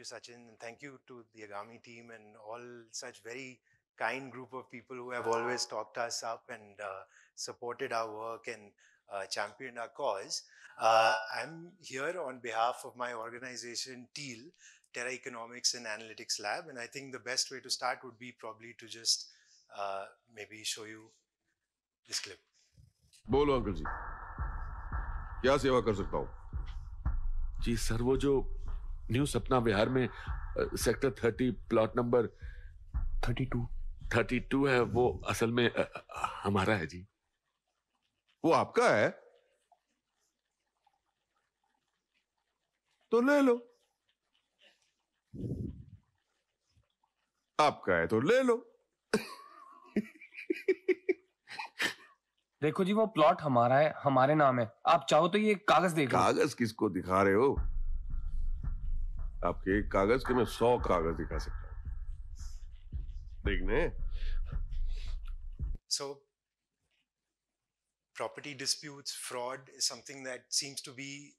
you, Sachin, and thank you to the Agami team and all such very kind group of people who have always talked us up and uh, supported our work and uh, championed our cause. Uh, I'm here on behalf of my organization, TEAL, Terra Economics and Analytics Lab, and I think the best way to start would be probably to just uh, maybe show you this clip. बोलो uncle जी क्या सेवा कर सकता हूँ जी sir वो जो new Sapna Vihar में sector thirty plot number thirty two. Thirty two है वो असल में अ, हमारा है जी। वो आपका है? तो ले लो। आपका है तो ले लो। देखो जी वो प्लॉट हमारा है हमारे नाम है। आप चाहो तो ये कागज़ देख कागज़ किसको दिखा रहे हो? आपके एक कागज के मैं सौ कागज दिखा सकता हूं देखने So, property disputes, fraud is something that seems to be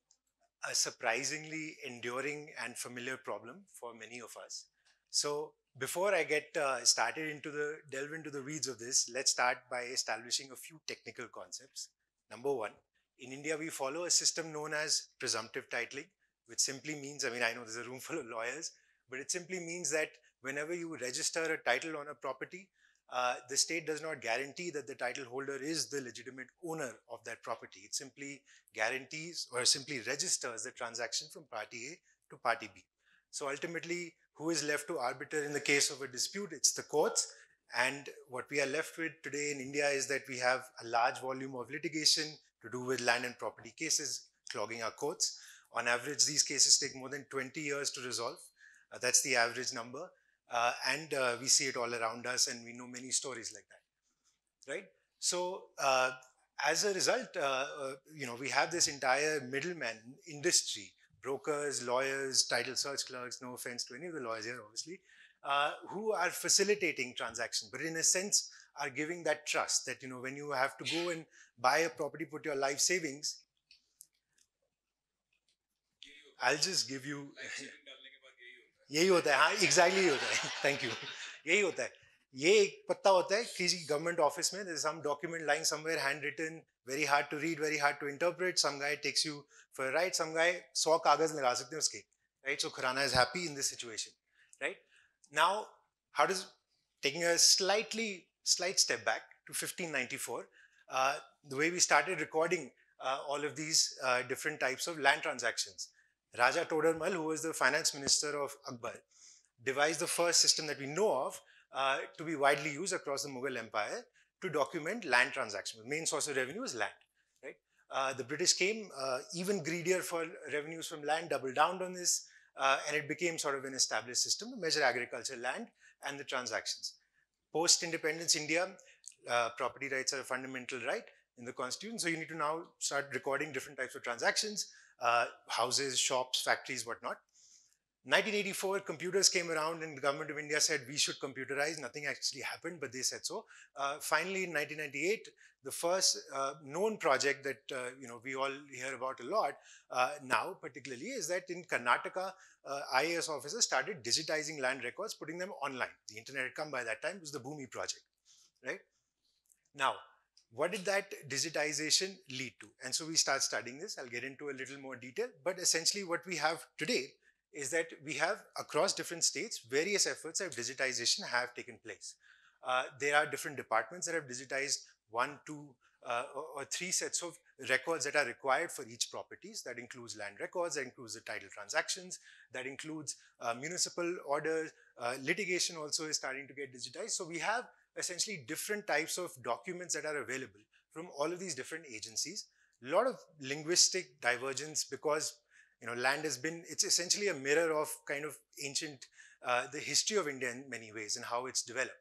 a surprisingly enduring and familiar problem for many of us. So, before I get uh, started into the delve into the weeds of this, let's start by establishing a few technical concepts. Number one, in India, we follow a system known as presumptive titling, which simply means I mean, I know there's a room full of lawyers, but it simply means that whenever you register a title on a property, uh, the state does not guarantee that the title holder is the legitimate owner of that property. It simply guarantees or simply registers the transaction from party A to party B. So ultimately, who is left to arbiter in the case of a dispute? It's the courts. And what we are left with today in India is that we have a large volume of litigation to do with land and property cases clogging our courts. On average, these cases take more than 20 years to resolve. Uh, that's the average number. Uh, and uh, we see it all around us, and we know many stories like that, right? So, uh, as a result, uh, uh, you know, we have this entire middleman industry, brokers, lawyers, title search clerks. No offense to any of the lawyers here, obviously, who are facilitating transactions, but in a sense are giving that trust that you know when you have to go and buy a property, put your life savings. I'll just give you. यही होता है हाँ exactly exactly होता है thank you यही होता है ये एक पत्ता होता है किसी गवर्नमेंट ऑफिस में some document lying somewhere handwritten very hard to read very hard to interpret some guy takes you for right some guy सौ कागज लगा सकते हैं उसके right so Khurana is happy in this situation right now how does taking a slightly slight step back to 1594 uh, the way we started recording uh, all of these uh, different types of land transactions Raja Todarmal, who was the finance minister of Akbar, devised the first system that we know of uh, to be widely used across the Mughal Empire to document land transactions. The main source of revenue is land, right? Uh, the British came uh, even greedier for revenues from land, doubled down on this, uh, and it became sort of an established system to measure agriculture land and the transactions. Post-independence India, uh, property rights are a fundamental right in the constitution, so you need to now start recording different types of transactions uh, houses, shops, factories, whatnot. 1984, computers came around and the government of India said we should computerize. Nothing actually happened, but they said so. Uh, finally, in 1998, the first uh, known project that uh, you know we all hear about a lot uh, now, particularly, is that in Karnataka, uh, IAS officers started digitizing land records, putting them online. The internet had come by that time. It was the Bhumi project, right? Now, what did that digitization lead to? And so we start studying this. I'll get into a little more detail. But essentially, what we have today is that we have across different states, various efforts of digitization have taken place. Uh, there are different departments that have digitized one, two, uh, or, three sets of records that are required for each properties. That includes land records, that includes the title transactions, that includes uh, municipal orders, uh, litigation also is starting to get digitized. So we have essentially different types of documents that are available from all of these different agencies. A lot of linguistic divergence because you know land has been it's essentially a mirror of kind of ancient uh, the history of India in many ways and how it's developed.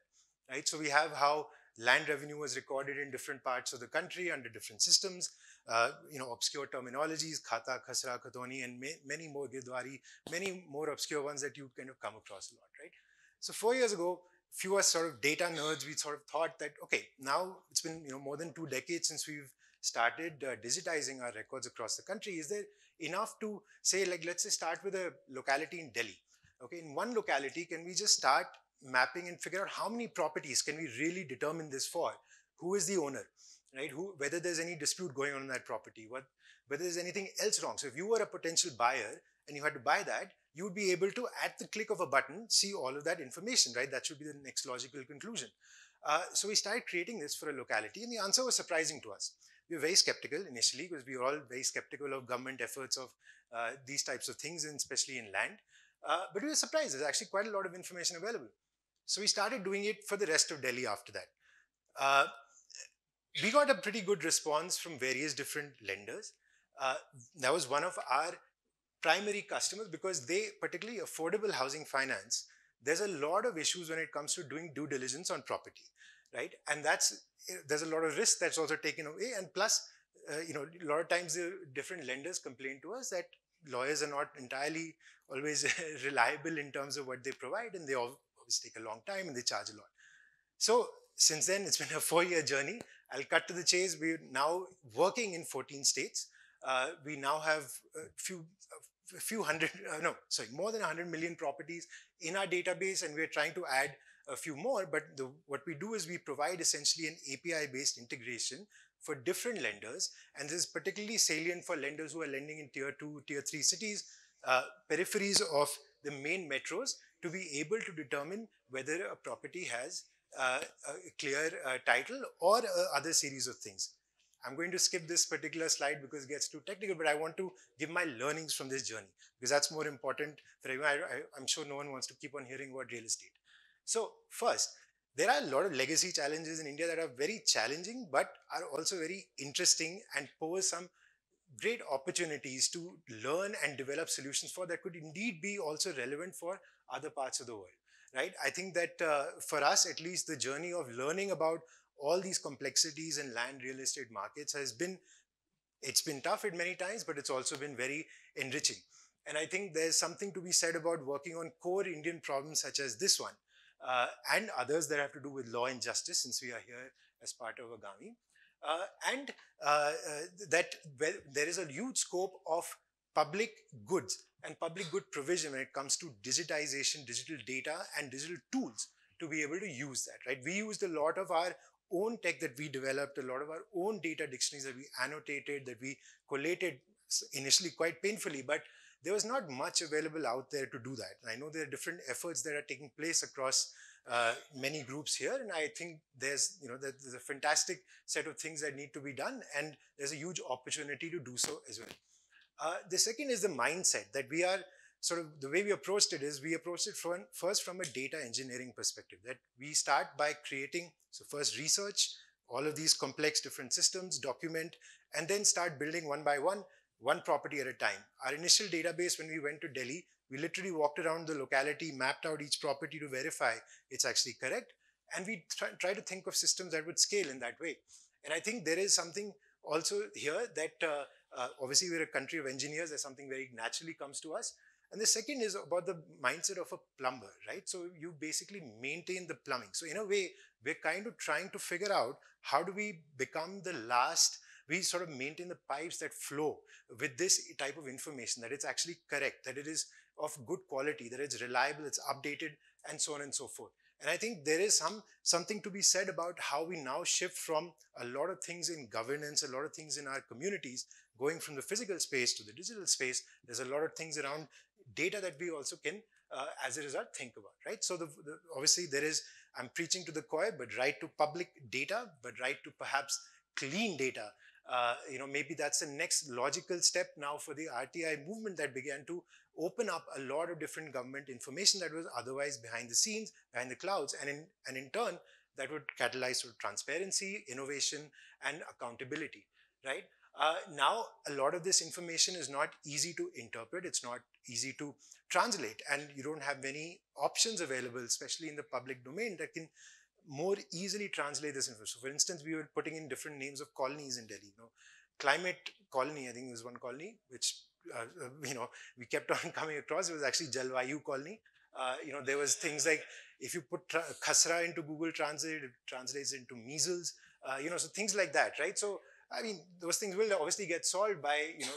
Right, so we have how land revenue was recorded in different parts of the country under different systems. Uh, you know, obscure terminologies, khata, khasra, khatoni, and many more Girdwari, many more obscure ones that you kind of come across a lot, right? So four years ago, fewer sort of data nerds, we sort of thought that, okay, now it's been you know more than two decades since we've started uh, digitizing our records across the country. Is there enough to say, like, let's say start with a locality in Delhi. Okay, in one locality, can we just start mapping and figure out how many properties can we really determine this for? Who is the owner, right? Who, whether there's any dispute going on in that property, what, whether there's anything else wrong. So if you were a potential buyer and you had to buy that, you would be able to, at the click of a button, see all of that information, right? That should be the next logical conclusion. Uh, so we started creating this for a locality, and the answer was surprising to us. We were very skeptical initially because we were all very skeptical of government efforts of uh, these types of things, and especially in land. Uh, but we were surprised. There's actually quite a lot of information available. So we started doing it for the rest of Delhi after that. We got a pretty good response from various different lenders. Uh, that was one of our primary customers because they, particularly affordable housing finance, there's a lot of issues when it comes to doing due diligence on property, right? And that's there's a lot of risk that's also taken away. And plus, uh, you know, a lot of times the different lenders complain to us that lawyers are not entirely always reliable in terms of what they provide, and they always take a long time and they charge a lot. So since then, it's been a four-year journey. I'll cut to the chase. We're now working in 14 states. Uh, we now have a few, a few hundred, uh, no, sorry, more than 100 million properties in our database, and we're trying to add a few more. But the, what we do is we provide essentially an API-based integration for different lenders, and this is particularly salient for lenders who are lending in tier two, tier three cities, uh, peripheries of the main metros, to be able to determine whether a property has uh, a clear uh, title or uh, other series of things. I'm going to skip this particular slide because it gets too technical, but I want to give my learnings from this journey because that's more important for everyone. I, am sure no one wants to keep on hearing about real estate. So first, there are a lot of legacy challenges in India that are very challenging, but are also very interesting and pose some great opportunities to learn and develop solutions for that could indeed be also relevant for other parts of the world, right? I think that uh, for us, at least, the journey of learning about all these complexities in land real estate markets has been, it's been tough at many times, but it's also been very enriching. And I think there's something to be said about working on core Indian problems such as this one uh, and others that have to do with law and justice since we are here as part of Agami. Uh, and uh, uh that there is a huge scope of public goods and public good provision when it comes to digitization, digital data, and digital tools to be able to use that, right? We used a lot of our own tech that we developed, a lot of our own data dictionaries that we annotated, that we collated initially quite painfully, but there was not much available out there to do that. I know there are different efforts that are taking place across uh, many groups here, and I think there's you know there's a fantastic set of things that need to be done, and there's a huge opportunity to do so as well. Uh, the second is the mindset that we are sort of the way we approached it is we approached it from first from a data engineering perspective that we start by creating so first research all of these complex different systems document and then start building one by one one property at a time. Our initial database when we went to delhi we literally walked around the locality mapped out each property to verify it's actually correct and we try, try to think of systems that would scale in that way. And i think there is something also here that uh, uh, obviously we're a country of engineers there's something very naturally comes to us and the second is about the mindset of a plumber, right? So you basically maintain the plumbing. So in a way, we're kind of trying to figure out how do we become the last, we sort of maintain the pipes that flow with this type of information, that it's actually correct, that it is of good quality, that it's reliable, it's updated, and so on and so forth. And I think there is some something to be said about how we now shift from a lot of things in governance, a lot of things in our communities, going from the physical space to the digital space. There's a lot of things around data that we also can, uh, as a result, think about, right? So the, the, obviously there is, I'm preaching to the choir, but right to public data, but right to perhaps clean data. Uh, you know, maybe that's the next logical step now for the RTI movement that began to open up a lot of different government information that was otherwise behind the scenes, behind the clouds, and in, and in turn, that would catalyze sort of transparency, innovation, and accountability, right? Uh, now, a lot of this information is not easy to interpret. It's not easy to translate. And you don't have many options available, especially in the public domain, that can more easily translate this information. So for instance, we were putting in different names of colonies in Delhi. You know, climate colony, I think was one colony, which, uh, uh, you know, we kept on coming across. It was actually Jalvayu colony. Uh, you know, there was things like if you put khasra into Google Translate, it translates into measles. Uh, you know, so things like that, right? So I mean, those things will obviously get solved by you know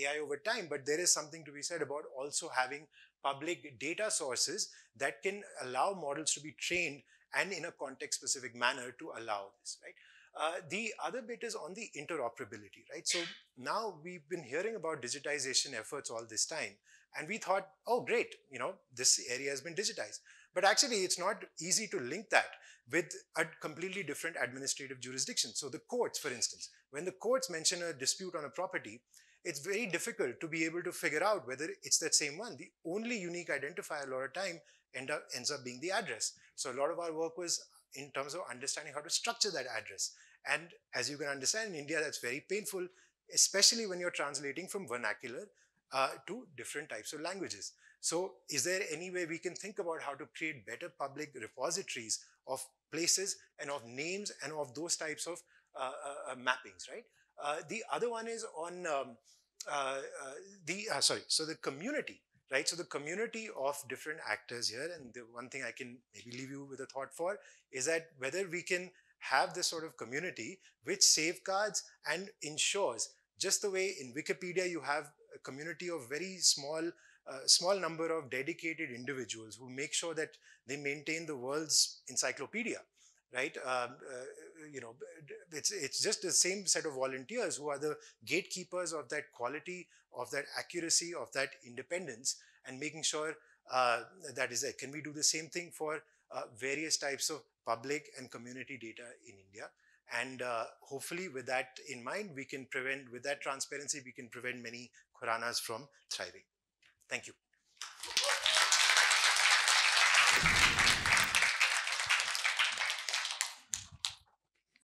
AI over time, but there is something to be said about also having public data sources that can allow models to be trained and in a context specific manner to allow this, right? Uh, the other bit is on the interoperability, right? So now we've been hearing about digitization efforts all this time, and we thought, oh, great, you know, this area has been digitized. But actually, it's not easy to link that with a completely different administrative jurisdiction. So the courts, for instance, when the courts mention a dispute on a property, it's very difficult to be able to figure out whether it's that same one. The only unique identifier a lot of time end up, ends up being the address. So a lot of our work was in terms of understanding how to structure that address. And as you can understand, in India, that's very painful, especially when you're translating from vernacular uh, to different types of languages. So is there any way we can think about how to create better public repositories of places and of names and of those types of uh, uh, uh mappings, right? Uh, the other one is on um, uh, the, sorry, so the community, right? So the community of different actors here, and the one thing I can maybe leave you with a thought for is that whether we can have this sort of community which safeguards and ensures just the way in Wikipedia you have a community of very small uh, small number of dedicated individuals who make sure that they maintain the world's encyclopedia right um, uh, you know it's it's just the same set of volunteers who are the gatekeepers of that quality of that accuracy of that independence and making sure uh, that is it can we do the same thing for uh, various types of public and community data in India. And uh, hopefully, with that in mind, we can prevent, with that transparency, we can prevent many Khuranas from thriving. Thank you.